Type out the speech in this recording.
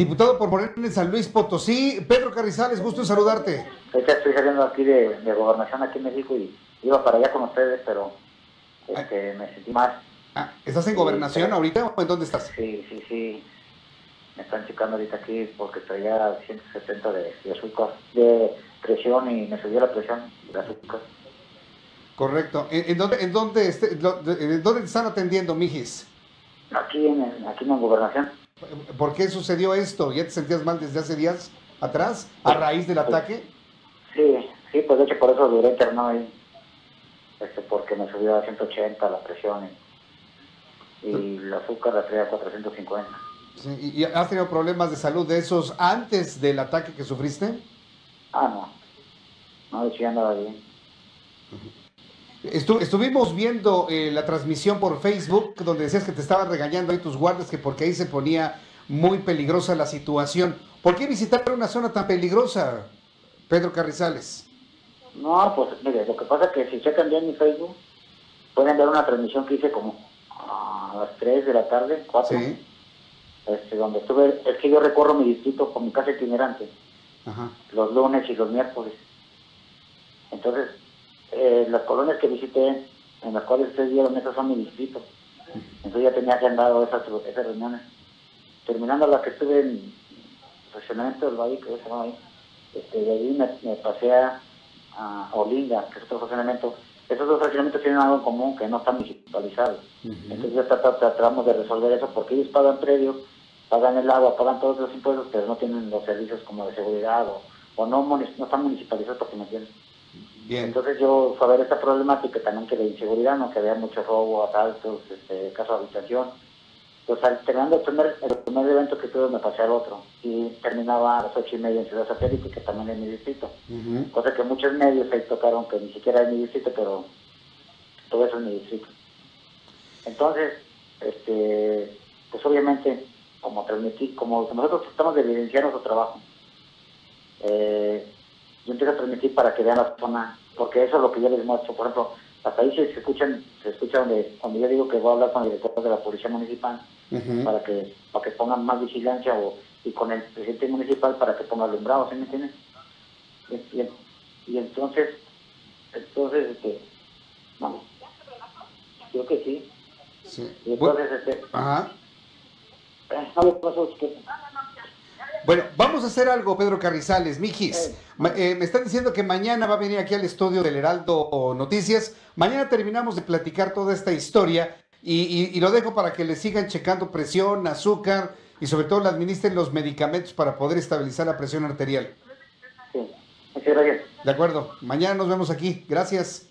Diputado por Morena en San Luis Potosí, Pedro Carrizales, gusto en saludarte. Ahorita estoy saliendo aquí de, de gobernación aquí en México y iba para allá con ustedes, pero este, me sentí más. Ah, ¿Estás en gobernación ahorita o en dónde estás? Sí, sí, sí. Me están checando ahorita aquí porque traía 170 de, de azúcar, de presión y me subió la presión de azúcar. Correcto. ¿En, en dónde, en, dónde este- en dónde te están atendiendo, mijis? Aquí en, en- aquí en gobernación. ¿Por qué sucedió esto? ¿Ya te sentías mal desde hace días atrás a raíz del ataque? Sí, sí, pues de hecho por eso duré internado ahí. Este, porque me subió a 180 la presión y, y el azúcar la traía a 450. Sí, ¿Y has tenido problemas de salud de esos antes del ataque que sufriste? Ah, no. No, de hecho ya andaba bien. Estu- estuvimos viendo eh, la transmisión por Facebook donde decías que te estaban regañando ahí tus guardias que porque ahí se ponía muy peligrosa la situación. ¿Por qué visitar una zona tan peligrosa, Pedro Carrizales? No, pues mire, lo que pasa es que si checan bien mi Facebook, pueden ver una transmisión que hice como a las 3 de la tarde, 4, Sí. este, donde estuve, es que yo recorro mi distrito con mi casa itinerante, Ajá. los lunes y los miércoles. Entonces, eh, las colonias que visité, en las cuales ustedes vieron, esas son mi distrito. Entonces ya tenía agendado esas, esas reuniones. Terminando la que estuve en fraccionamiento del Valle, que se llama ahí, este, de ahí me, me pasé a, a Olinda, que es otro fraccionamiento. Esos dos fraccionamientos tienen algo en común, que no están municipalizados. Entonces ya trat- tratamos de resolver eso, porque ellos pagan predios, pagan el agua, pagan todos los impuestos, pero no tienen los servicios como de seguridad o, o no, están municipalizados, porque me entienden. Bien. Entonces yo ver esta problemática también que de inseguridad, ¿no? que había mucho robo, asaltos, este, caso de habitación. Entonces al terminando el primer, el primer evento que tuve me pasé al otro y terminaba a las ocho y media en Ciudad Satélite, que también es mi distrito. Ujú. Cosa que muchos medios ahí tocaron que ni siquiera es mi distrito, pero todo eso es mi distrito. Entonces, este, pues obviamente, como transmití, como nosotros tratamos de evidenciar nuestro trabajo, eh, yo empiezo a transmitir para que vean la zona, porque eso es lo que yo les muestro. Por ejemplo, hasta ahí se, escuchan, se escucha donde, cuando yo digo que voy a hablar con el director de la Policía Municipal para que para que pongan más vigilancia o, y con el presidente municipal para que ponga alumbrado, ¿sí me entiendes? Y, entonces, entonces, este, vamos, creo que sí. Sí. Y entonces, este, Ajá. eh, no es que- Bueno, vamos a hacer algo, Pedro Carrizales, Mijis. Eh. Eh, me están diciendo que mañana va a venir aquí al estudio del Heraldo Noticias. Mañana terminamos de platicar toda esta historia y, y- y lo dejo para que le sigan checando presión, azúcar y sobre todo le administren los medicamentos para poder estabilizar la presión arterial. sí, muchas gracias. De acuerdo, mañana nos vemos aquí. Gracias.